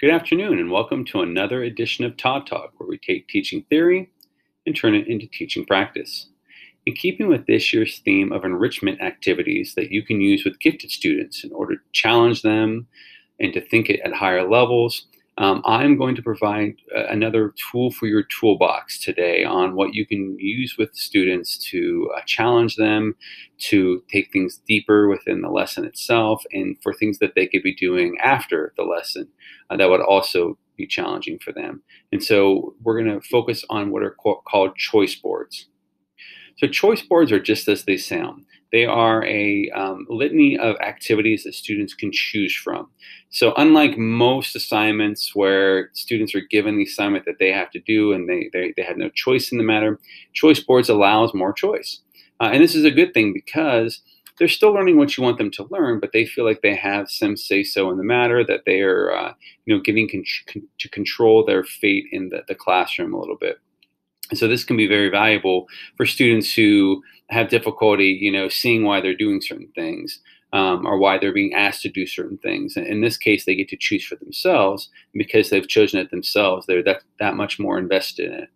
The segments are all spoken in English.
Good afternoon, and welcome to another edition of Todd Talk, where we take teaching theory and turn it into teaching practice. In keeping with this year's theme of enrichment activities that you can use with gifted students in order to challenge them and to think it at higher levels, um, I'm going to provide uh, another tool for your toolbox today on what you can use with students to uh, challenge them, to take things deeper within the lesson itself, and for things that they could be doing after the lesson uh, that would also be challenging for them. And so we're going to focus on what are called choice boards. So choice boards are just as they sound. They are a um, litany of activities that students can choose from. So unlike most assignments where students are given the assignment that they have to do and they, they, they have no choice in the matter, choice boards allows more choice. Uh, and this is a good thing because they're still learning what you want them to learn, but they feel like they have some say so in the matter, that they are, uh, you know, getting con- con- to control their fate in the, the classroom a little bit. And so this can be very valuable for students who have difficulty, you know, seeing why they're doing certain things um, or why they're being asked to do certain things. And in this case, they get to choose for themselves because they've chosen it themselves. They're that, that much more invested in it.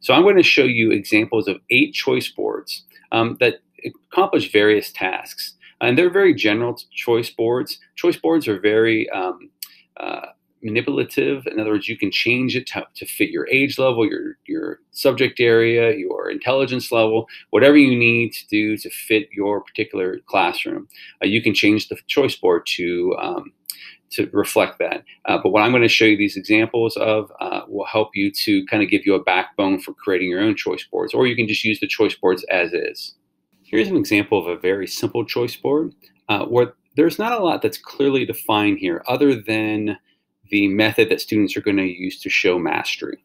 So I'm going to show you examples of eight choice boards um, that accomplish various tasks. And they're very general choice boards. Choice boards are very um, uh, manipulative. In other words, you can change it to, to fit your age level, your, your subject area, your intelligence level, whatever you need to do to fit your particular classroom. Uh, you can change the choice board to um, to reflect that. Uh, but what I'm going to show you these examples of uh, will help you to kind of give you a backbone for creating your own choice boards, or you can just use the choice boards as is. Here's an example of a very simple choice board uh, where there's not a lot that's clearly defined here other than the method that students are going to use to show mastery.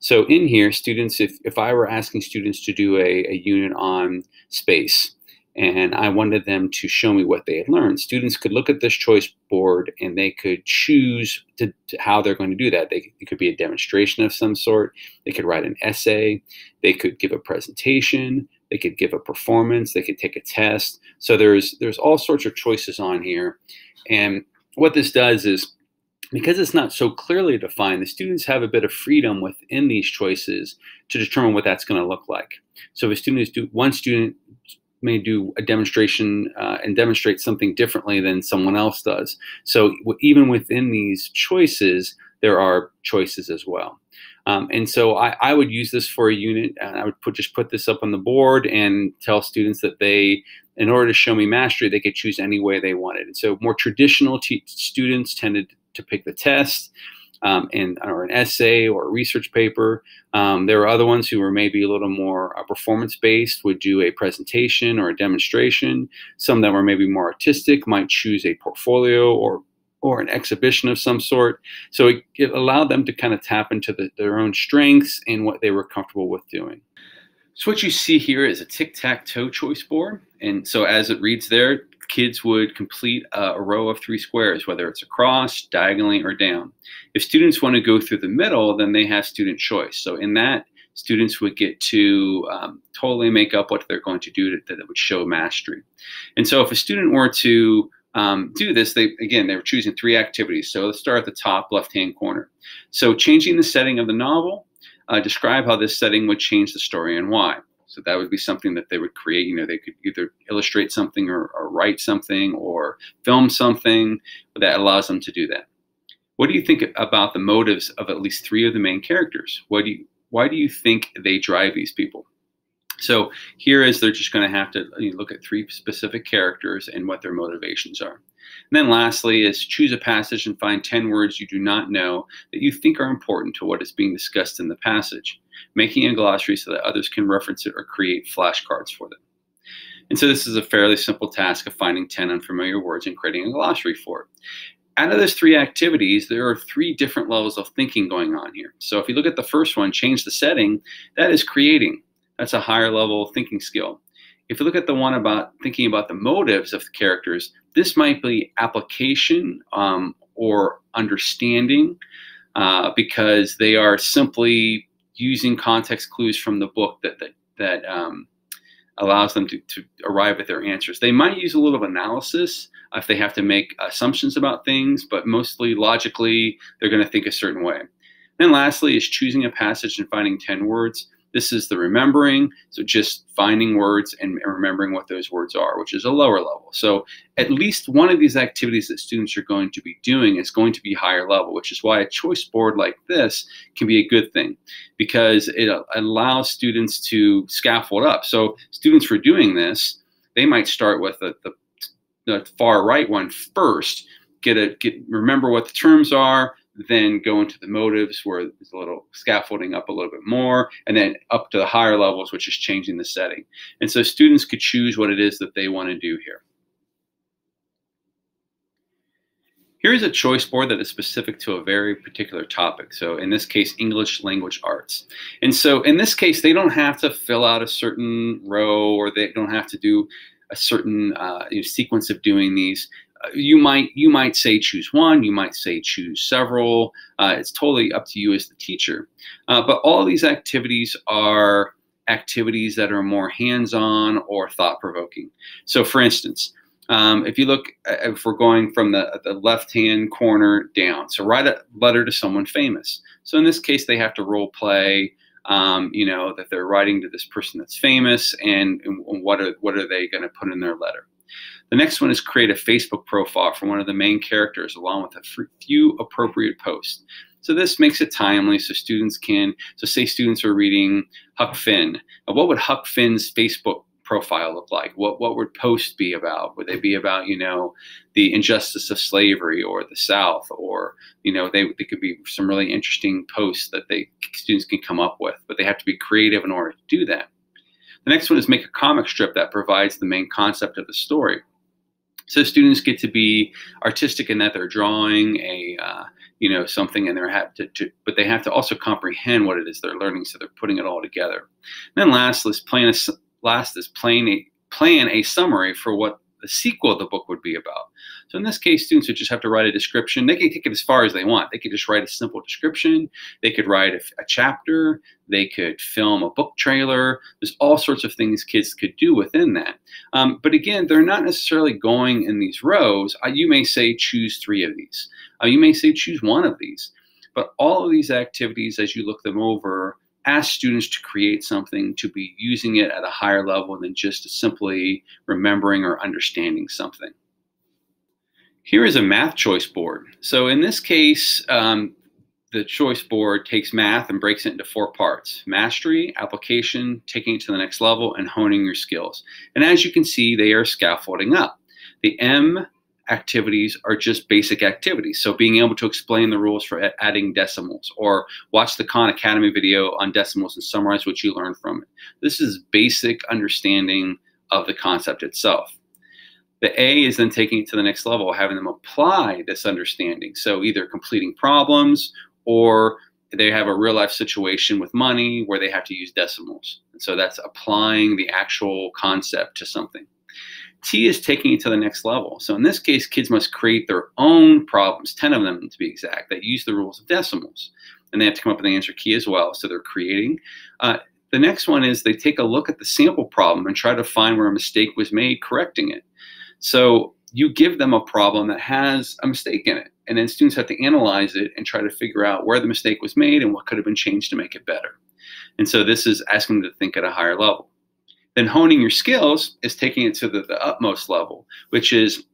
So in here, students, if, if I were asking students to do a, a unit on space, and I wanted them to show me what they had learned. Students could look at this choice board and they could choose to, to how they're going to do that. They, it could be a demonstration of some sort. They could write an essay. They could give a presentation. They could give a performance. They could take a test. So there's there's all sorts of choices on here, and what this does is because it's not so clearly defined, the students have a bit of freedom within these choices to determine what that's going to look like. So if a student is do one student may do a demonstration uh, and demonstrate something differently than someone else does. So even within these choices, there are choices as well. Um, and so I, I, would use this for a unit and I would put just put this up on the board and tell students that they, in order to show me mastery, they could choose any way they wanted. And so more traditional students tended to pick the test um, and or an essay or a research paper. Um, there are other ones who are maybe a little more uh, performance based, would do a presentation or a demonstration. Some that were maybe more artistic might choose a portfolio or or an exhibition of some sort. So it, it allowed them to kind of tap into the, their own strengths and what they were comfortable with doing. So what you see here is a tic-tac-toe choice board. And so as it reads there, kids would complete a, row of three squares, whether it's across, diagonally, or down. If students want to go through the middle, then they have student choice. So in that, students would get to um, totally make up what they're going to do that would show mastery. And so if a student were to um, do this, they again, they were choosing three activities. So let's start at the top left-hand corner. So changing the setting of the novel, uh, describe how this setting would change the story and why. So that would be something that they would create. You know, they could either illustrate something or, or write something or film something that allows them to do that. What do you think about the motives of at least three of the main characters? What do you, why do you think they drive these people? So here is they're just going to have to look at three specific characters and what their motivations are. And then lastly is choose a passage and find 10 words you do not know that you think are important to what is being discussed in the passage, making a glossary so that others can reference it or create flashcards for them. And so this is a fairly simple task of finding 10 unfamiliar words and creating a glossary for it. Out of those three activities, there are three different levels of thinking going on here. So if you look at the first one, change the setting, that is creating. That's a higher level thinking skill. If you look at the one about thinking about the motives of the characters, this might be application um, or understanding uh, because they are simply using context clues from the book that that, that um, allows them to, to arrive at their answers. They might use a little of analysis if they have to make assumptions about things, but mostly logically, they're going to think a certain way. Then lastly is choosing a passage and finding 10 words. This is the remembering, so just finding words and remembering what those words are, which is a lower level. So at least one of these activities that students are going to be doing is going to be higher level, which is why a choice board like this can be a good thing because it allows students to scaffold up. So students for doing this, they might start with the, the, the far right one first, get a get remember what the terms are, then go into the motives where there's a little scaffolding up a little bit more, and then up to the higher levels, which is changing the setting. And so students could choose what it is that they want to do here. Here's a choice board that is specific to a very particular topic. So in this case, English language arts. And so in this case, they don't have to fill out a certain row or they don't have to do a certain uh, you know, sequence of doing these you might you might say choose one you might say choose several. Uh, it's totally up to you as the teacher. Uh, but all these activities are activities that are more hands-on or thought-provoking. So for instance um, if you look uh, if we're going from the, the left-hand corner down so write a letter to someone famous. So in this case they have to role play um, you know that they're writing to this person that's famous and, and what are what are they going to put in their letter the next one is create a Facebook profile for one of the main characters along with a few appropriate posts. So this makes it timely so students can, so say students are reading Huck Finn. What would Huck Finn's Facebook profile look like? What, what would posts be about? Would they be about, you know, the injustice of slavery or the South or, you know, they, they could be some really interesting posts that they students can come up with, but they have to be creative in order to do that. The next one is make a comic strip that provides the main concept of the story. So students get to be artistic in that they're drawing a, uh, you know, something and they're have to, to, but they have to also comprehend what it is they're learning. So they're putting it all together. And then last, let's plan a, last is plan a, plan a summary for what the sequel of the book would be about. So in this case, students would just have to write a description. They can take it as far as they want. They could just write a simple description. They could write a, a, chapter. They could film a book trailer. There's all sorts of things kids could do within that. Um, but again, they're not necessarily going in these rows. Uh, you may say choose three of these. Uh, you may say choose one of these. But all of these activities, as you look them over, ask students to create something, to be using it at a higher level than just simply remembering or understanding something. Here is a math choice board. So in this case, um, the choice board takes math and breaks it into four parts mastery, application, taking it to the next level, and honing your skills. And as you can see, they are scaffolding up. The M activities are just basic activities. So being able to explain the rules for adding decimals or watch the Khan Academy video on decimals and summarize what you learned from it. This is basic understanding of the concept itself. The A is then taking it to the next level, having them apply this understanding. So either completing problems or they have a real life situation with money where they have to use decimals. And so that's applying the actual concept to something. T is taking it to the next level. So in this case, kids must create their own problems, 10 of them to be exact, that use the rules of decimals. And they have to come up with an answer key as well. So they're creating. Uh, the next one is they take a look at the sample problem and try to find where a mistake was made, correcting it. So you give them a problem that has a mistake in it. And then students have to analyze it and try to figure out where the mistake was made and what could have been changed to make it better. And so this is asking them to think at a higher level. Then honing your skills is taking it to the, the utmost level, which is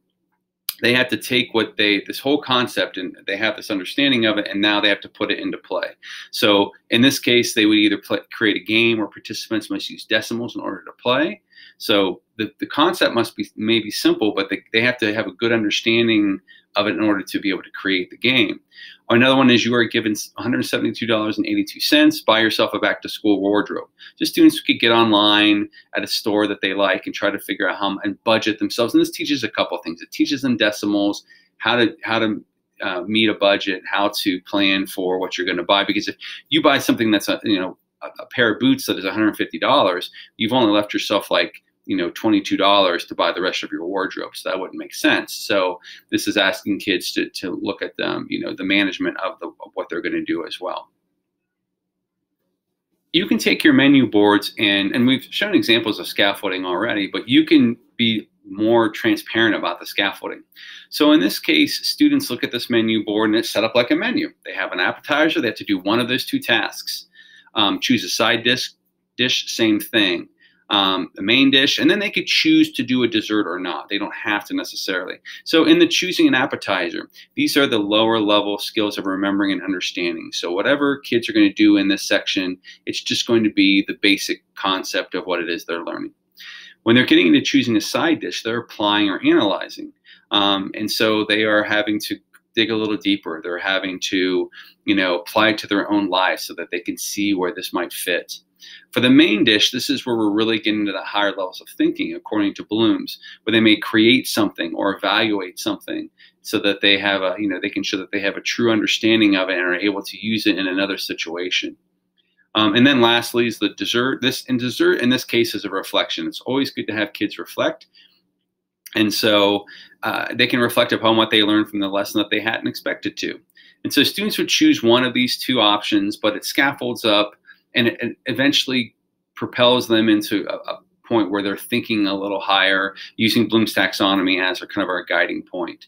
they have to take what they this whole concept and they have this understanding of it and now they have to put it into play. So in this case they would either play, create a game where participants must use decimals in order to play. So the, the concept must be maybe simple but they, they have to have a good understanding of it in order to be able to create the game Another one is you are given $172.82. Buy yourself a back to school wardrobe. So students could get online at a store that they like and try to figure out how and budget themselves. And this teaches a couple things. It teaches them decimals, how to how to uh, meet a budget, how to plan for what you're going to buy. Because if you buy something that's a you know a, a pair of boots that is $150, you've only left yourself like you know $22 to buy the rest of your wardrobe so that wouldn't make sense so this is asking kids to, to look at them you know the management of, the, of what they're going to do as well you can take your menu boards and and we've shown examples of scaffolding already but you can be more transparent about the scaffolding. So in this case, students look at this menu board and it's set up like a menu. They have an appetizer, they have to do one of those two tasks. Um, choose a side dish, dish, same thing um, the main dish, and then they could choose to do a dessert or not. They don't have to necessarily. So in the choosing an appetizer, these are the lower level skills of remembering and understanding. So whatever kids are going to do in this section, it's just going to be the basic concept of what it is they're learning. When they're getting into choosing a side dish, they're applying or analyzing. Um, and so they are having to dig a little deeper. They're having to, you know, apply it to their own lives so that they can see where this might fit. For the main dish, this is where we're really getting to the higher levels of thinking, according to Bloom's, where they may create something or evaluate something so that they have a, you know, they can show that they have a true understanding of it and are able to use it in another situation. Um, and then lastly is the dessert. This in dessert in this case is a reflection. It's always good to have kids reflect. And so uh, they can reflect upon what they learned from the lesson that they hadn't expected to. And so students would choose one of these two options, but it scaffolds up and it, eventually propels them into a, a, point where they're thinking a little higher, using Bloom's taxonomy as a kind of our guiding point.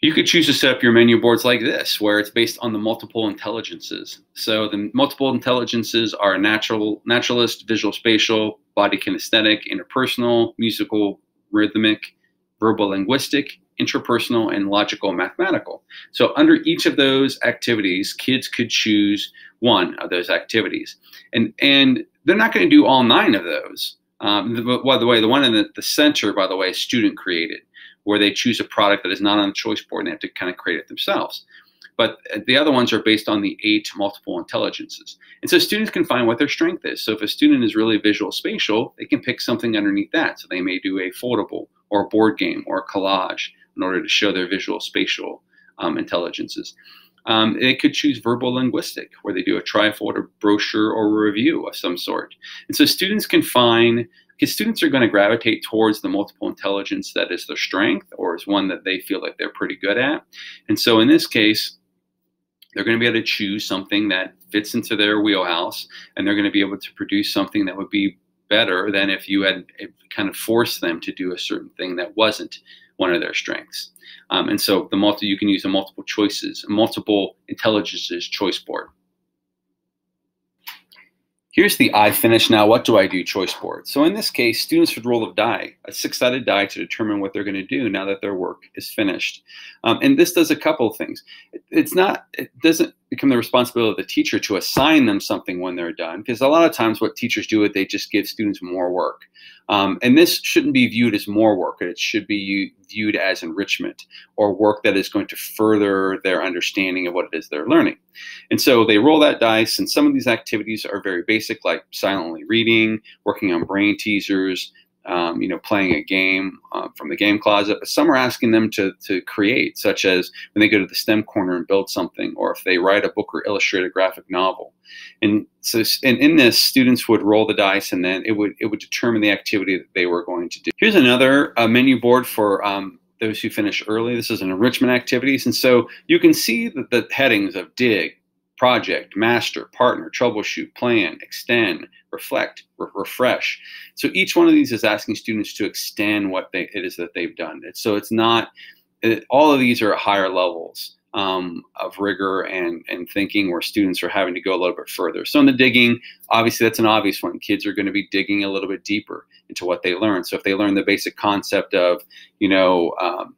You could choose to set up your menu boards like this, where it's based on the multiple intelligences. So the multiple intelligences are natural, naturalist, visual spatial, body kinesthetic, interpersonal, musical, rhythmic, verbal linguistic, intrapersonal, and logical mathematical. So under each of those activities, kids could choose one of those activities. And, and they're not going to do all nine of those. Um, the, by the way, the one in the, the center, by the way, is student created, where they choose a product that is not on the choice board and they have to kind of create it themselves. But the other ones are based on the eight multiple intelligences. And so students can find what their strength is. So if a student is really visual spatial, they can pick something underneath that. So they may do a foldable or a board game or a collage in order to show their visual spatial um, intelligences. Um, they could choose verbal linguistic, where they do a trifold or brochure or review of some sort. And so students can find, because students are going to gravitate towards the multiple intelligence that is their strength or is one that they feel like they're pretty good at. And so in this case, they're going to be able to choose something that fits into their wheelhouse, and they're going to be able to produce something that would be better than if you had kind of forced them to do a certain thing that wasn't one of their strengths. Um, and so the multi, you can use a multiple choices, multiple intelligences choice board. Here's the I finish now, what do I do choice board. So in this case, students would roll a die, a six-sided die to determine what they're going to do now that their work is finished. Um, and this does a couple of things. It's not, it doesn't become the responsibility of the teacher to assign them something when they're done, because a lot of times what teachers do is they just give students more work. Um, and this shouldn't be viewed as more work. It should be viewed as enrichment or work that is going to further their understanding of what it is they're learning. And so they roll that dice, and some of these activities are very basic, like silently reading, working on brain teasers, um, you know, playing a game uh, from the game closet, but some are asking them to, to create, such as when they go to the STEM corner and build something, or if they write a book or illustrate a graphic novel. And so in, in this, students would roll the dice and then it would, it would determine the activity that they were going to do. Here's another uh, menu board for um, those who finish early. This is an enrichment activities. And so you can see that the headings of dig, project, master, partner, troubleshoot, plan, extend, reflect, re refresh. So each one of these is asking students to extend what they, it is that they've done. So it's not, it, all of these are at higher levels um, of rigor and, and thinking where students are having to go a little bit further. So in the digging, obviously that's an obvious one. Kids are going to be digging a little bit deeper into what they learn. So if they learn the basic concept of, you know, um,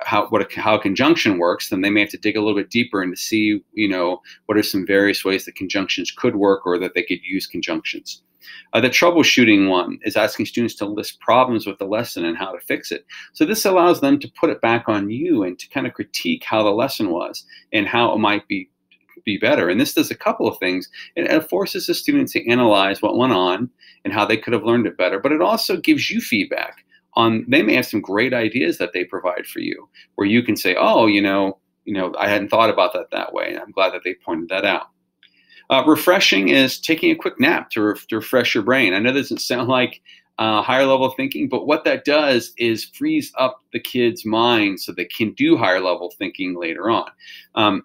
how what a, how a conjunction works, then they may have to dig a little bit deeper and to see, you know, what are some various ways that conjunctions could work or that they could use conjunctions. Uh, the troubleshooting one is asking students to list problems with the lesson and how to fix it. So this allows them to put it back on you and to kind of critique how the lesson was and how it might be be better. And this does a couple of things. It forces the student to analyze what went on and how they could have learned it better, but it also gives you feedback on they may have some great ideas that they provide for you where you can say oh you know you know i hadn't thought about that that way and i'm glad that they pointed that out. Uh, refreshing is taking a quick nap to, re to, refresh your brain. I know this doesn't sound like uh, higher level thinking but what that does is frees up the kids mind so they can do higher level thinking later on. Um,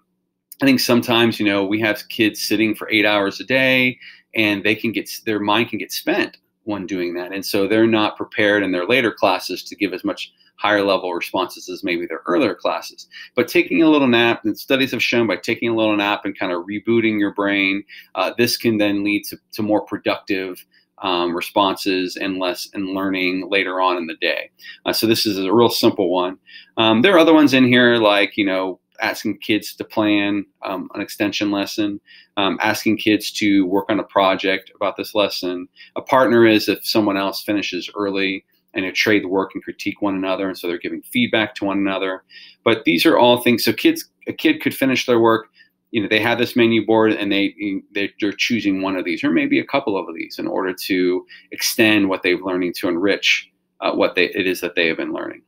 i think sometimes you know we have kids sitting for eight hours a day and they can get their mind can get spent one doing that. And so they're not prepared in their later classes to give as much higher level responses as maybe their earlier classes. But taking a little nap, and studies have shown by taking a little nap and kind of rebooting your brain, uh, this can then lead to, to more productive um, responses and less and learning later on in the day. Uh, so this is a real simple one. Um, there are other ones in here like, you know, asking kids to plan um, an extension lesson, um, asking kids to work on a project about this lesson. A partner is if someone else finishes early and they trade the work and critique one another, and so they're giving feedback to one another. But these are all things. So kids, a kid could finish their work. You know, they have this menu board and they they're choosing one of these or maybe a couple of these in order to extend what they've learning to enrich uh, what they it is that they have been learning.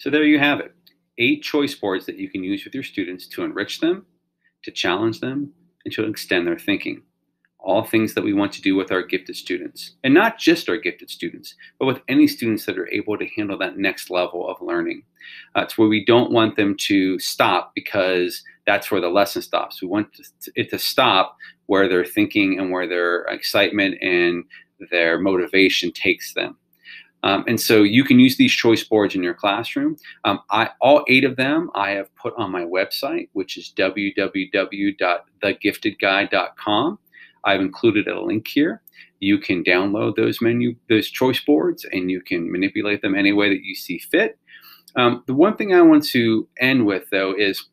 So there you have it. Eight choice boards that you can use with your students to enrich them, to challenge them, and to extend their thinking all things that we want to do with our gifted students. And not just our gifted students, but with any students that are able to handle that next level of learning. Uh, it's where we don't want them to stop because that's where the lesson stops. We want it to stop where their thinking and where their excitement and their motivation takes them. Um, and so you can use these choice boards in your classroom. Um, I, all eight of them I have put on my website, which is www.thegiftedguy.com. I've included a link here. You can download those menu, those choice boards, and you can manipulate them any way that you see fit. Um, the one thing I want to end with, though, is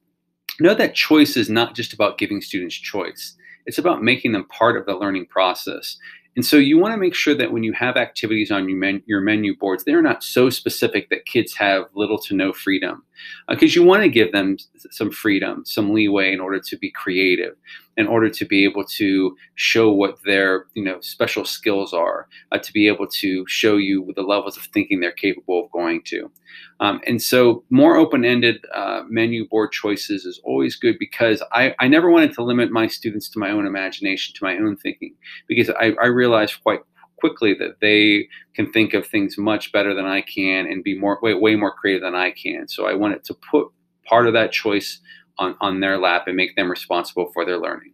know that choice is not just about giving students choice. It's about making them part of the learning process. And so you want to make sure that when you have activities on your, your menu boards, they're not so specific that kids have little to no freedom. Because uh, you want to give them some freedom, some leeway in order to be creative, in order to be able to show what their you know special skills are, uh, to be able to show you the levels of thinking they're capable of going to. Um, and so more open-ended uh, menu board choices is always good because I, I never wanted to limit my students to my own imagination, to my own thinking, because I, I realized quite quickly that they can think of things much better than I can and be more way, way more creative than I can. So I wanted to put part of that choice on, on their lap and make them responsible for their learning.